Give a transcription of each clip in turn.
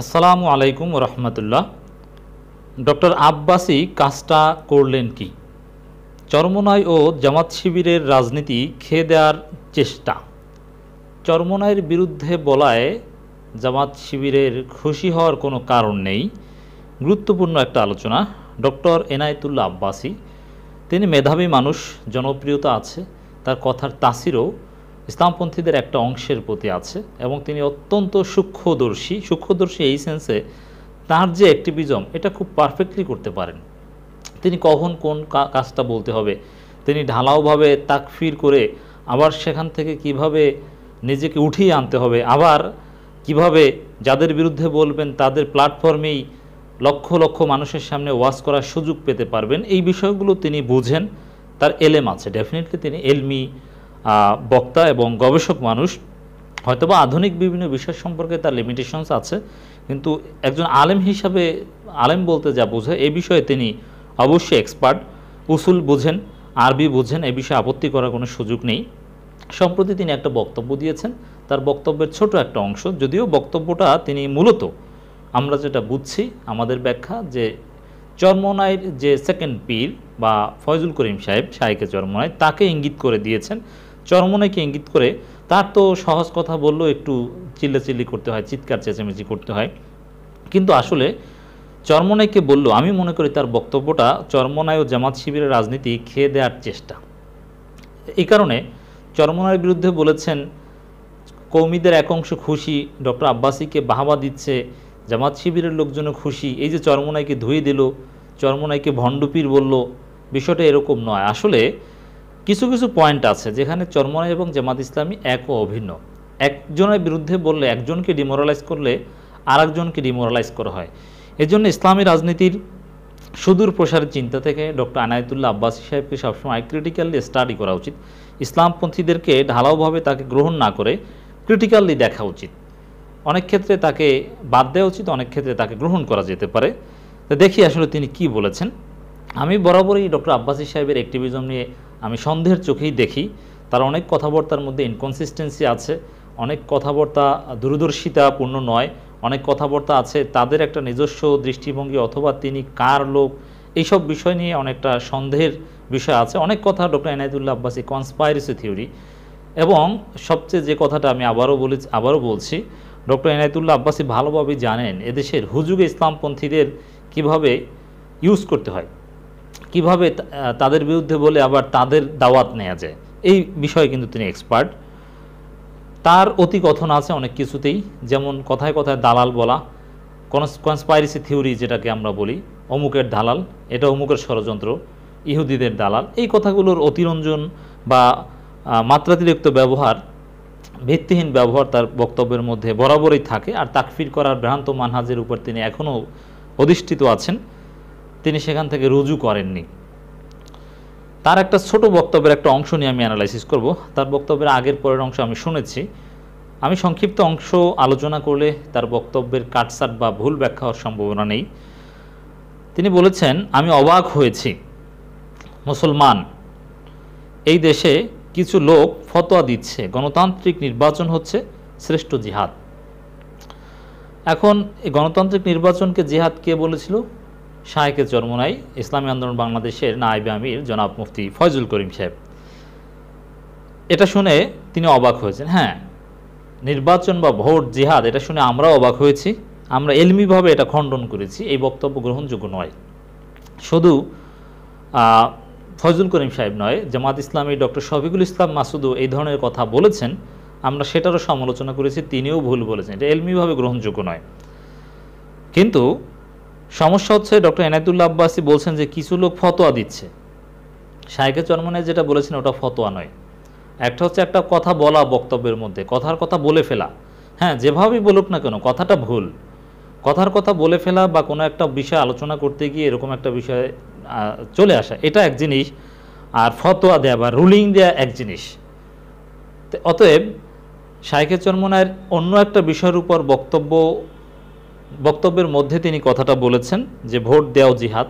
আসসালামু আলাইকুম রহমতুল্লাহ ডক্টর আব্বাসি কাজটা করলেন কি? চরমনায় ও জামাত শিবিরের রাজনীতি খেয়ে দেওয়ার চেষ্টা। চরমনায়ের বিরুদ্ধে বলায় জামাত শিবিরের খুশি হওয়ার কোনো কারণ নেই। গুরুত্বপূর্ণ একটা আলোচনা। ডক্টর এনায়েতুল্লাহ আব্বাসি, তিনি মেধাবী মানুষ, জনপ্রিয়তা আছে, তার কথার তাসিরও ইসলামপন্থীদের একটা অংশের প্রতি আছে এবং তিনি অত্যন্ত সূক্ষ্মদর্শী। সূক্ষ্মদর্শী এই সেন্সে তার যে অ্যাক্টিভিজম এটা খুব পারফেক্টলি করতে পারেন। তিনি কখন কোন কাজটা বলতে হবে? তিনি ঢালাওভাবে তাকফির করে আবার সেখান থেকে কীভাবে নিজেকে উঠিয়ে আনতে হবে? আবার কীভাবে যাদের বিরুদ্ধে বলবেন, তাদের প্ল্যাটফর্মেই লক্ষ লক্ষ মানুষের সামনে ওয়াজ করার সুযোগ পেতে পারবেন। এই বিষয়গুলো তিনি বুঝেন। তার এলেম আছে। ডেফিনেটলি তিনি এলমি বক্তা এবং গবেষক মানুষ, হয়তোবা আধুনিক বিভিন্ন বিষয় সম্পর্কে তার লিমিটেশনস আছে, কিন্তু একজন আলেম হিসাবে, আলেম বলতে যা বোঝায়, এ বিষয়ে তিনি অবশ্যই এক্সপার্ট উসুল বুঝেন, আরবি বুঝেন, এ বিষয়ে আপত্তি করার কোনো সুযোগ নেই। সম্প্রতি তিনি একটা বক্তব্য দিয়েছেন, তার বক্তব্যের ছোট একটা অংশ, যদিও বক্তব্যটা তিনি মূলত, আমরা যেটা বুঝছি, আমাদের ব্যাখ্যা যে চরমনাইয়ের যে সেকেন্ড পীর বা ফয়জুল করিম সাহেব শাহেকে চরমনাই, তাকে ইঙ্গিত করে দিয়েছেন চরমনাইকে ইঙ্গিত করে, তার তো সহজ কথা বললেও একটু চিল্লাচিল্লি করতে হয়, চিৎকার, চেঁচামেচি করতে হয়। কিন্তু আসলে চরমনাইকে বলল, আমি মনে করি তার বক্তব্যটা চরমনাই ও জামাত শিবিরের রাজনীতি খেয়ে দেওয়ার চেষ্টা। এই কারণে চরমনাইয়ের বিরুদ্ধে বলেছেন, কৌমিদের এক অংশ খুশি, ডক্টর আব্বাসিকে বাহাবা দিচ্ছে, জামাত শিবিরের লোকজনও খুশি। এই যে চরমনাইকে ধুয়ে দিল, চরমনাইকে ভণ্ডপীর বলল, বিষয়টা এরকম নয়। আসলে কিছু কিছু পয়েন্ট আছে যেখানে চরমনাই এবং জামাত ইসলামী এক ও অভিন্ন। একজনের বিরুদ্ধে বললে একজনকে ডিমোরালাইজ করলে আরেকজনকে ডিমোরালাইজ করা হয়। এজন্য ইসলামী রাজনীতির সুদূর প্রসারের চিন্তা থেকে ডক্টর আনায়তুল্লাহ আব্বাসী সাহেবকে সবসময় ক্রিটিক্যালি স্টাডি করা উচিত। ইসলামপন্থীদেরকে ঢালাওভাবে তাকে গ্রহণ না করে ক্রিটিক্যালি দেখা উচিত। অনেক ক্ষেত্রে তাকে বাদ দেওয়া উচিত, অনেক ক্ষেত্রে তাকে গ্রহণ করা যেতে পারে। তো দেখি আসলে তিনি কি বলেছেন। আমি বরাবরই ডক্টর আব্বাসী সাহেবের অ্যাক্টিভিজম নিয়ে আমি সন্দেহের চোখেই দেখি। তার অনেক কথাবার্তার মধ্যে ইনকনসিস্টেন্সি আছে, অনেক কথাবার্তা দূরদর্শিতাপূর্ণ নয়, অনেক কথাবার্তা আছে তাদের একটা নিজস্ব দৃষ্টিভঙ্গি অথবা তিনি কার লোক, এইসব বিষয় নিয়ে অনেকটা সন্দেহের বিষয় আছে। অনেক কথা doctor Enayetullah Abbasi conspiracy theory এবং সবচেয়ে যে কথাটা আমি আবারও বলে, আবারও বলছি, ডক্টর এনায়তুল্লাহ আব্বাসী ভালোভাবে জানেন এদেশের হুজুগে ইসলামপন্থীদের কীভাবে ইউজ করতে হয়। কীভাবে তাদের বিরুদ্ধে বলে আবার তাদের দাওয়াত নেওয়া যায়। এই বিষয়ে কিন্তু তিনি এক্সপার্ট তার অতি কথন আছে অনেক কিছুতেই। যেমন কথায় কথায় দালাল বলা কনস্পাইরেসি থিওরি যেটাকে আমরা বলি, অমুকের দালাল, এটা অমুকের ষড়যন্ত্র, ইহুদিদের দালাল। এই কথাগুলোর অতিরঞ্জন বা মাত্রাতিরিক্ত ব্যবহার, ভিত্তিহীন ব্যবহার তার বক্তব্যের মধ্যে বরাবরই থাকে। আর তাকফির করার ভ্রান্ত মানহাজের উপর তিনি এখনও অধিষ্ঠিত আছেন। তিনি সেখান থেকে রুজু করেননি। তার একটা ছোট বক্তব্যের একটা অংশ নিয়ে আমি অ্যানালাইসিস করব। তার বক্তব্যের আগের পরের অংশ আমি শুনেছি। আমি সংক্ষিপ্ত অংশ আলোচনা করলে তার বক্তব্যের কাটসাট বা ভুল ব্যাখ্যা হওয়ার সম্ভাবনা নেই। তিনি বলেছেন, আমি অবাক হয়েছি। মুসলমান, এই দেশে কিছু লোক ফতোয়া দিচ্ছে। গণতান্ত্রিক নির্বাচন হচ্ছে শ্রেষ্ঠ জিহাদ। এখন এই গণতান্ত্রিক নির্বাচনকে জিহাদ কে বলেছিল? শাহেকে চরমনাই ইসলামী আন্দোলন বাংলাদেশের নায়েবে আমির জনাব মুফতি ফয়জুল করিম সাহেব। এটা শুনে তিনি অবাক হয়েছেন। হ্যাঁ নির্বাচন বা ভোট, জিহাদ, এটা শুনে আমরাও অবাক হয়েছি। আমরা এলমিভাবে এটা খণ্ডন করেছি। এই বক্তব্য গ্রহণযোগ্য নয়। শুধু ফজল করিম সাহেব নয়, জামাত ইসলামী ডক্টর শফিকুল ইসলাম মাসুদও এই ধরনের কথা বলেছেন। আমরা সেটারও সমালোচনা করেছি, তিনিও ভুল বলেছেন। এটা এলমিভাবে গ্রহণযোগ্য নয়। কিন্তু সমস্যা হচ্ছে ডক্টর এনায়তুল্লাহ আব্বাসী বলছেন যে কিছু লোক ফতোয়া দিচ্ছে। শাহেকে চরমনে যেটা বলেছেন ওটা ফতোয়া নয়। একটা হচ্ছে একটা কথা বলা বক্তব্যের মধ্যে, কথার কথা বলে ফেলা। হ্যাঁ যেভাবেই বলুক না কেন, কথাটা ভুল। কথার কথা বলে ফেলা বা কোনো একটা বিষয় আলোচনা করতে গিয়ে এরকম একটা বিষয়ে চলে আসা, এটা এক জিনিস। আর ফতোয়া দেয়া বা রুলিং দেয়া এক জিনিস। অতএব শাইখে চরমনায়ের অন্য একটা বিষয়ের উপর বক্তব্য বক্তব্যের মধ্যে তিনি কথাটা বলেছেন যে ভোট দেওয়াও জিহাদ।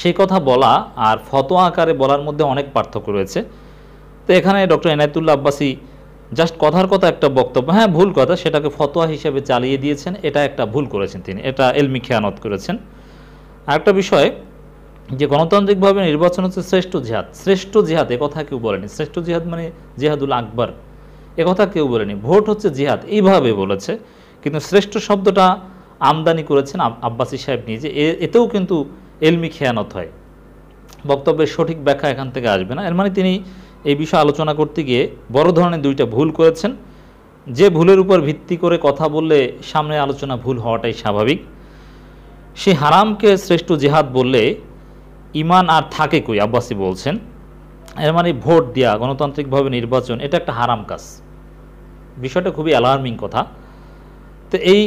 সেই কথা বলা আর ফতোয়া আকারে বলার মধ্যে অনেক পার্থক্য রয়েছে। তো এখানে ডক্টর এনায়তুল্লাহ আব্বাসী জাস্ট কথার কথা একটা বক্তব্য হ্যাঁ ভুল কথা, সেটাকে ফতোয়া হিসেবে চালিয়ে দিয়েছেন, এটা একটা ভুল করেছেন তিনি, এটা এলমি খেয়ানত করেছেন। আরেকটা বিষয়, যে গণতান্ত্রিকভাবে নির্বাচন হচ্ছে শ্রেষ্ঠ জিহাদ। শ্রেষ্ঠ জিহাদ কথা কেউ বলেনি। শ্রেষ্ঠ জিহাদ মানে জিহাদুল আকবর, এ কথা কেউ বলেনি। ভোট হচ্ছে জিহাদ, এইভাবে বলেছে। কিন্তু শ্রেষ্ঠ শব্দটা আমদানি করেছেন আব- আব্বাসী সাহেব নিজে এতেও কিন্তু এলমি খেয়ানত হয়। বক্তব্যের সঠিক ব্যাখ্যা এখান থেকে আসবে না। এর মানে তিনি এই বিষয়ে আলোচনা করতে গিয়ে বড় ধরনের দুইটা ভুল করেছেন। যে ভুলের উপর ভিত্তি করে কথা বললে সামনে আলোচনা ভুল হওয়াটাই স্বাভাবিক। সে হারামকে শ্রেষ্ঠ জেহাদ বললে ইমান আর থাকে কই, আব্বাসি বলছেন। এর মানে ভোট দেওয়া গণতান্ত্রিকভাবে নির্বাচন, এটা একটা হারাম কাজ। বিষয়টা খুবই অ্যালার্মিং কথা। তো এই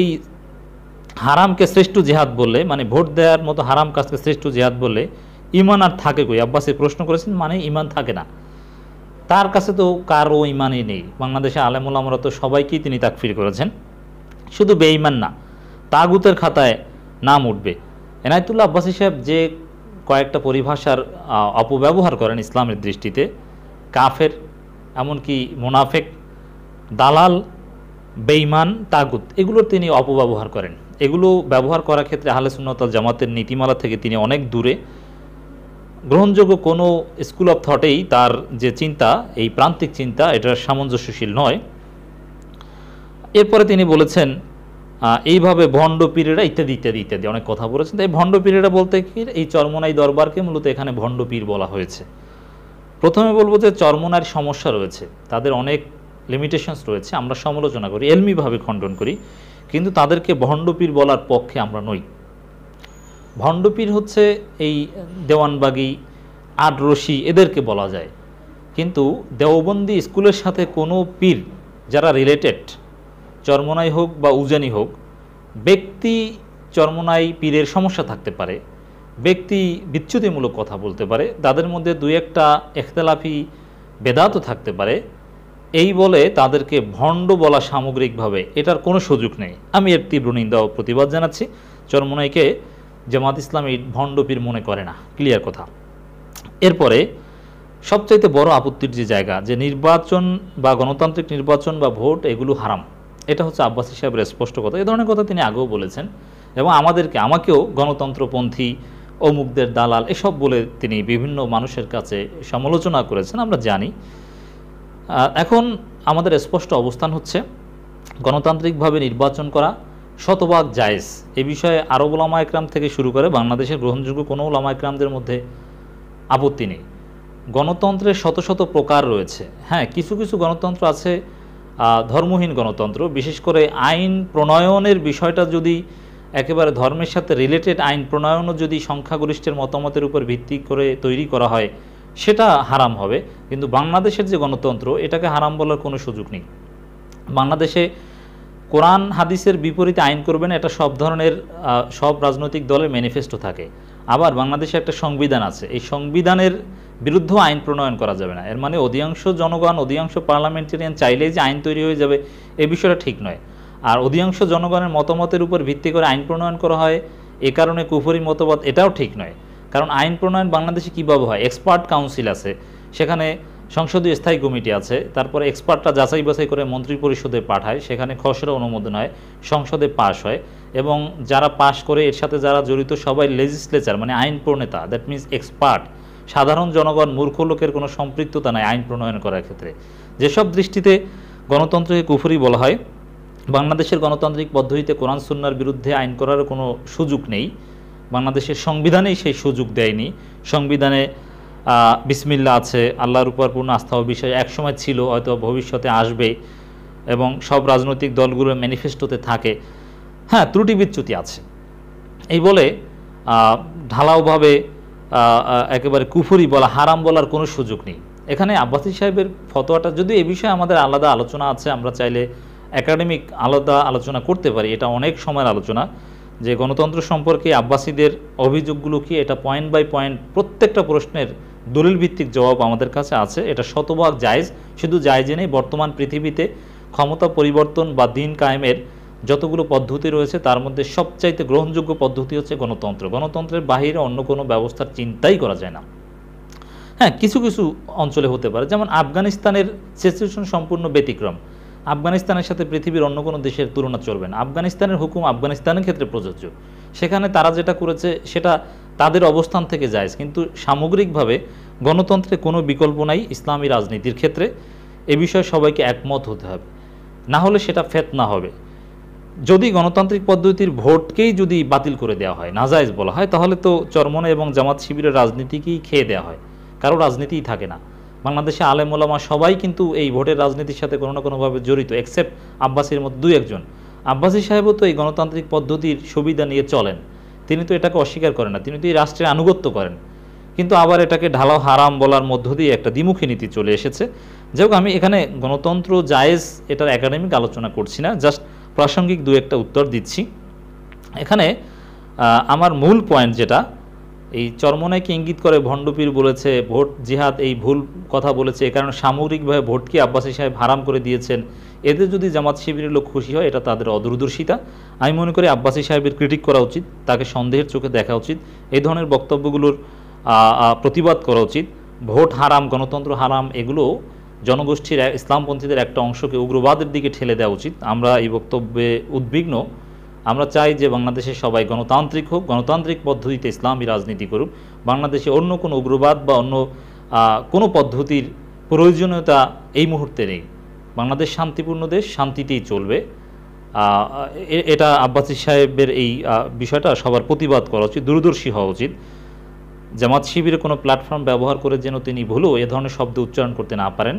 এই হারামকে শ্রেষ্ঠ জেহাদ বললে মানে ভোট দেওয়ার মতো হারাম কাজকে শ্রেষ্ঠ জেহাদ বললে ইমান আর থাকে কই? আব্বাসি প্রশ্ন করেছেন মানে ইমান থাকে না। তার কাছে তো কারও ইমানই নেই। বাংলাদেশে আলেমুল আমরা তো সবাইকেই তিনি তাকফির করেছেন। শুধু বেঈমান না, তাগুতের খাতায় নাম উঠবে। এনায়তুল্লাহ আব্বাসী সাহেব যে কয়েকটা পরিভাষার অপব্যবহার করেন ইসলামের দৃষ্টিতে, কাফের, এমনকি মোনাফেক, দালাল বেঈমান, তাগুত এগুলোর তিনি অপব্যবহার করেন। এগুলো ব্যবহার করার ক্ষেত্রে আহলে সুন্নতল জামাতের নীতিমালা থেকে তিনি অনেক দূরে। গ্রহণযোগ্য কোনো স্কুল অফ থটেই তার যে চিন্তা, এই প্রান্তিক চিন্তা, এটা সামঞ্জস্যশীল নয়। এরপরে তিনি বলেছেন এইভাবে ভণ্ড পীরেরা ইত্যাদি ইত্যাদি ইত্যাদি, অনেক কথা বলেছেন। তাই ভণ্ড পীরেরা বলতে কি, এই চরমনাই দরবারকে মূলত এখানে ভণ্ড পীর বলা হয়েছে। প্রথমে বলব যে চরমনার সমস্যা রয়েছে। তাদের অনেক লিমিটেশনস রয়েছে, আমরা সমালোচনা করি, এলমিভাবে খণ্ডন করি, কিন্তু তাদেরকে ভণ্ডপীর বলার পক্ষে আমরা নই। ভণ্ডপীর হচ্ছে এই দেওয়ানবাগি, আটরশি, এদেরকে বলা যায়। কিন্তু দেওবন্দি স্কুলের সাথে কোনো পীর যারা রিলেটেড চরমনাই হোক বা উজানি হোক, ব্যক্তি চরমনাই পীরের সমস্যা থাকতে পারে, ব্যক্তি বিচ্যুতিমূলক কথা বলতে পারে, তাদের মধ্যে দুই একটা এখতলাফি বেদাতও থাকতে পারে এই বলে তাদেরকে ভণ্ড বলা সামগ্রিকভাবে এটার কোনো সুযোগ নেই। আমি এর তীব্র নিন্দা ও প্রতিবাদ জানাচ্ছি। চরমনাইকে জামাত ইসলাম ভণ্ডপীর মনে করে না। ক্লিয়ার কথা। এরপরে সবচাইতে বড় আপত্তির যে জায়গা, যে নির্বাচন বা গণতান্ত্রিক নির্বাচন বা ভোট, এগুলো হারাম। এটা হচ্ছে আব্বাসী সাহেবের স্পষ্ট কথা। এ ধরনের কথা তিনি আগেও বলেছেন। এবং আমাদেরকে, আমাকেও গণতন্ত্রপন্থী, অমুকদের দালাল, এসব বলে তিনি বিভিন্ন মানুষের কাছে সমালোচনা করেছেন। আমরা জানি এখন আমাদের স্পষ্ট অবস্থান হচ্ছে গণতান্ত্রিকভাবে নির্বাচন করা শতভাগ জায়েজ। এ বিষয়ে আরব ওলামা একরাম থেকে শুরু করে বাংলাদেশের গ্রহণযোগ্য কোনো ওলামা একরামদের মধ্যে আপত্তি নেই। গণতন্ত্রের শত শত প্রকার রয়েছে। হ্যাঁ কিছু কিছু গণতন্ত্র আছে ধর্মহীন গণতন্ত্র। বিশেষ করে আইন প্রণয়নের বিষয়টা যদি একেবারে ধর্মের সাথে রিলেটেড আইন প্রণয়নও যদি সংখ্যাগরিষ্ঠের মতামতের উপর ভিত্তি করে তৈরি করা হয় সেটা হারাম হবে। কিন্তু বাংলাদেশের যে গণতন্ত্র, এটাকে হারাম বলার কোনো সুযোগ নেই। বাংলাদেশে কোরআন, হাদিসের বিপরীতে আইন করবে না, এটা সব ধরনের সব রাজনৈতিক দলের ম্যানিফেস্টো থাকে। আবার বাংলাদেশে একটা সংবিধান আছে। এই সংবিধানের বিরুদ্ধেও আইন প্রণয়ন করা যাবে না। এর মানে অধিকাংশ জনগণ, অধিকাংশ পার্লামেন্টেরিয়ান চাইলেই যে আইন তৈরি হয়ে যাবে, এ বিষয়টা ঠিক নয়। আর অধিকাংশ জনগণের মতামতের উপর ভিত্তি করে আইন প্রণয়ন করা হয়, এ কারণে কুফরি মতবাদ, এটাও ঠিক নয়। কারণ আইন প্রণয়ন বাংলাদেশে কীভাবে হয়? এক্সপার্ট কাউন্সিল আছে, সেখানে সংসদীয় স্থায়ী কমিটি আছে, তারপরে এক্সপার্টরা যাচাই বাছাই করে মন্ত্রী পরিষদে পাঠায়, সেখানে খসড়া অনুমোদন হয়, সংসদে পাশ হয়, এবং যারা পাশ করে, এর সাথে যারা জড়িত সবাই লেজিসলেচার মানে আইন প্রণেতা দ্যাট মিনস এক্সপার্ট সাধারণ জনগণ, মূর্খ লোকের কোনো সম্পৃক্ততা নাই আইন প্রণয়ন করার ক্ষেত্রে। যেসব দৃষ্টিতে গণতন্ত্রকে কুফুরি বলা হয়, বাংলাদেশের গণতান্ত্রিক পদ্ধতিতে কোরআন, সুন্নার বিরুদ্ধে আইন করার কোনো সুযোগ নেই। বাংলাদেশের সংবিধানেই সেই সুযোগ দেয়নি। সংবিধানে বিসমিল্লা আছে, আল্লাহর উপর পূর্ণ আস্থা ও বিষয় একসময় ছিল, হয়তো ভবিষ্যতে আসবে এবং সব রাজনৈতিক দলগুলোর ম্যানিফেস্টোতে থাকে। হ্যাঁ ত্রুটি বিচ্যুতি আছে। এই বলে ঢালাওভাবে একেবারে কুফুরি বলা, হারাম বলার কোনো সুযোগ নেই। এখানে আব্বাসি সাহেবের ফতোয়াটা যদি এ বিষয়ে আমাদের আলাদা আলোচনা আছে, আমরা চাইলে একাডেমিক আলাদা আলোচনা করতে পারি, এটা অনেক সময়ের আলোচনা। যে গণতন্ত্র সম্পর্কে আব্বাসীদের অভিযোগগুলো কি এটা পয়েন্ট বাই পয়েন্ট প্রত্যেকটা প্রশ্নের দলিল ভিত্তিক জবাব আমাদের কাছে আছে। এটা শতভাগ জায়জ। শুধু জায়েজে নেই, বর্তমান পৃথিবীতে ক্ষমতা পরিবর্তন বা দিন কায়েমের যতগুলো পদ্ধতি রয়েছে, তার মধ্যে সবচাইতে গ্রহণযোগ্য পদ্ধতি হচ্ছে গণতন্ত্র। গণতন্ত্রের বাহিরে অন্য কোনো ব্যবস্থার চিন্তাই করা যায় না। হ্যাঁ কিছু কিছু অঞ্চলে হতে পারে। যেমন আফগানিস্তানের সিচুয়েশন সম্পূর্ণ ব্যতিক্রম। আফগানিস্তানের সাথে পৃথিবীর অন্য কোনো দেশের তুলনা চলবে না। আফগানিস্তানের হুকুম আফগানিস্তানের ক্ষেত্রে প্রযোজ্য। সেখানে তারা যেটা করেছে, সেটা তাদের অবস্থান থেকে যায়। কিন্তু সামগ্রিকভাবে গণতন্ত্রে কোনো বিকল্প নাই ইসলামী রাজনীতির ক্ষেত্রে। এ বিষয়ে সবাইকে একমত হতে হবে। না হলে সেটা ফেতনা হবে। যদি গণতান্ত্রিক পদ্ধতির ভোটকেই যদি বাতিল করে দেওয়া হয়, নাজায়েজ বলা হয়, তাহলে তো চরমনে এবং জামাত শিবিরের রাজনীতিকেই খেয়ে দেওয়া হয়। কারও রাজনীতিই থাকে না। বাংলাদেশে আলেম ওলামা সবাই কিন্তু এই ভোটের রাজনীতির সাথে কোনো না কোনোভাবে জড়িত এক্সেপ্ট আব্বাসির মতো দুই একজন। আব্বাসি সাহেবও তো এই গণতান্ত্রিক পদ্ধতির সুবিধা নিয়ে চলেন। তিনি তো এটাকে অস্বীকার করেন না, তিনি তো এই রাষ্ট্রের আনুগত্য করেন। কিন্তু আবার এটাকে ঢালাও হারাম বলার মধ্য দিয়ে একটা দ্বিমুখী নীতি চলে এসেছে। যাই আমি এখানে গণতন্ত্র জায়েজ এটার একাডেমিক আলোচনা করছি না জাস্ট প্রাসঙ্গিক দু একটা উত্তর দিচ্ছি। এখানে আমার মূল পয়েন্ট যেটা এই চরমনাইকে ইঙ্গিত করে? ভণ্ডপীর বলেছে, ভোট জিহাদ এই ভুল কথা বলেছে, এ কারণে সামগ্রিকভাবে ভোটকে আব্বাসী সাহেব হারাম করে দিয়েছেন। এতে যদি জামাত শিবিরের লোক খুশি হয়, এটা তাদের অদূরদর্শিতা। আমি মনে করি আব্বাসী সাহেবের ক্রিটিক করা উচিত, তাকে সন্দেহের চোখে দেখা উচিত এই ধরনের বক্তব্যগুলোর প্রতিবাদ করা উচিত। ভোট হারাম, গণতন্ত্র হারাম, এগুলো জনগোষ্ঠীর ইসলামপন্থীদের একটা অংশকে উগ্রবাদের দিকে ঠেলে দেওয়া উচিত। আমরা এই বক্তব্যে উদ্বিগ্ন। আমরা চাই যে বাংলাদেশে সবাই গণতান্ত্রিক হোক, গণতান্ত্রিক পদ্ধতিতে ইসলামী রাজনীতি করুক। বাংলাদেশে অন্য কোনো উগ্রবাদ বা অন্য কোনো পদ্ধতির প্রয়োজনীয়তা এই মুহূর্তে নেই। বাংলাদেশ শান্তিপূর্ণ দেশ, শান্তিতেই চলবে। এটা আব্বাসী সাহেবের এই বিষয়টা সবার প্রতিবাদ করা উচিত, দূরদর্শী হওয়া উচিত। জামাত শিবিরে কোনো প্ল্যাটফর্ম ব্যবহার করে যেন তিনি ভুলেও এ ধরনের শব্দ উচ্চারণ করতে না পারেন,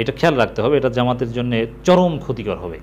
এটা খেয়াল রাখতে হবে, এটা জামাতের জন্য চরম ক্ষতিকর হবে।